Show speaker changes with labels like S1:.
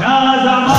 S1: يا زمان